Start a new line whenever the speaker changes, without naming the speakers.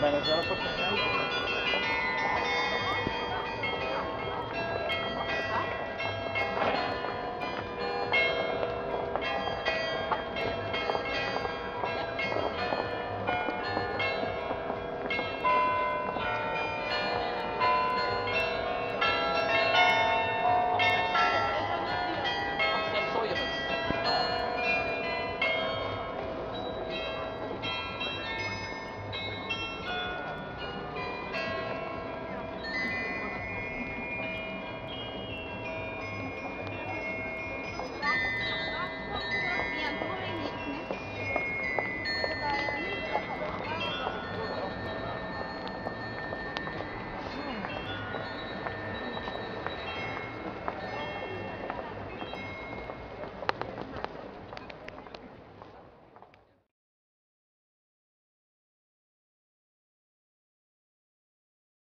vai na janela